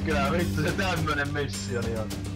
Kyllä vittu se tämmönen missioni on.